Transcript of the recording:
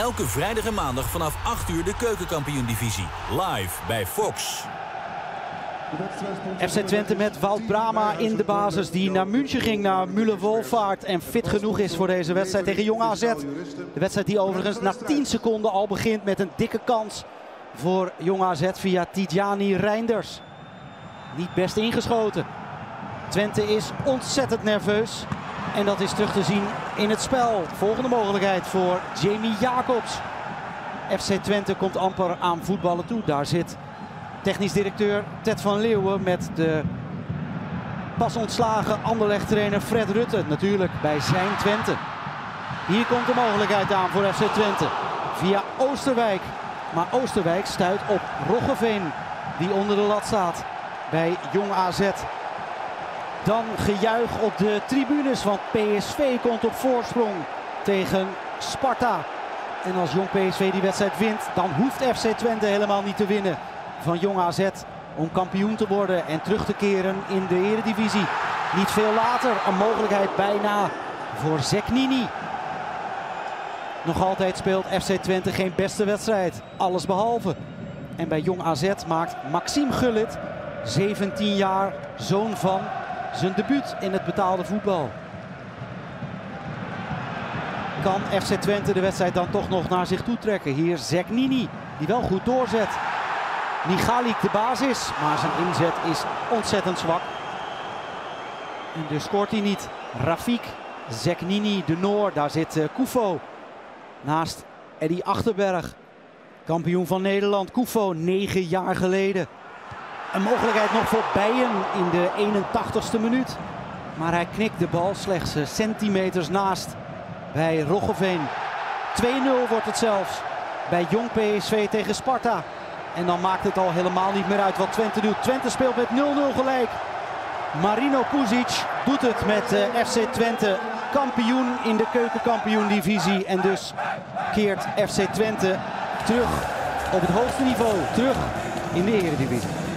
Elke vrijdag en maandag vanaf 8 uur de keukenkampioen-divisie. Live bij Fox. FC Twente met Wout Brama in de basis die naar München ging, naar Müller-Wolvaart en fit genoeg is voor deze wedstrijd tegen Jong AZ. De wedstrijd die overigens na 10 seconden al begint met een dikke kans voor Jong AZ via Tidjani Reinders. Niet best ingeschoten. Twente is ontzettend nerveus en dat is terug te zien in het spel. Volgende mogelijkheid voor Jamie Jacobs. FC Twente komt amper aan voetballen toe. Daar zit technisch directeur Ted van Leeuwen met de pas ontslagen Anderlecht-trainer Fred Rutte. Natuurlijk bij zijn Twente. Hier komt de mogelijkheid aan voor FC Twente. Via Oosterwijk. Maar Oosterwijk stuit op Roggeveen. Die onder de lat staat bij Jong AZ. Dan gejuich op de tribunes. Want PSV komt op voorsprong tegen Sparta. En als Jong PSV die wedstrijd wint, dan hoeft FC Twente helemaal niet te winnen van Jong AZ om kampioen te worden en terug te keren in de eredivisie. Niet veel later een mogelijkheid bijna voor Zeknini. Nog altijd speelt FC Twente geen beste wedstrijd. Alles behalve. En bij Jong AZ maakt Maxime Gullit, 17 jaar, zoon van, zijn debuut in het betaalde voetbal. Kan FC Twente de wedstrijd dan toch nog naar zich toe trekken? Hier Zeknini, die wel goed doorzet. Migalik de basis, maar zijn inzet is ontzettend zwak. En dus scoort hij niet. Rafik, Zeknini, de Noor, daar zit uh, Koufo. Naast Eddy Achterberg, kampioen van Nederland. Koufo, negen jaar geleden. Een mogelijkheid nog voor Bijen in de 81ste minuut. Maar hij knikt de bal slechts uh, centimeters naast bij Roggeveen. 2-0 wordt het zelfs bij Jong PSV tegen Sparta. En dan maakt het al helemaal niet meer uit wat Twente doet. Twente speelt met 0-0 gelijk. Marino Puzic doet het met uh, FC Twente. Kampioen in de keukenkampioen-divisie. En dus keert FC Twente terug op het hoogste niveau. Terug in de eredivisie.